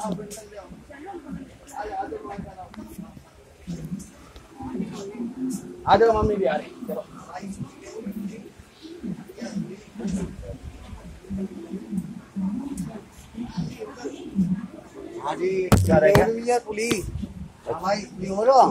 आ जाओ तो मम्मी भी आ रही चलो हाँ जी क्या रहेगा पुलिस हाँ भाई रहा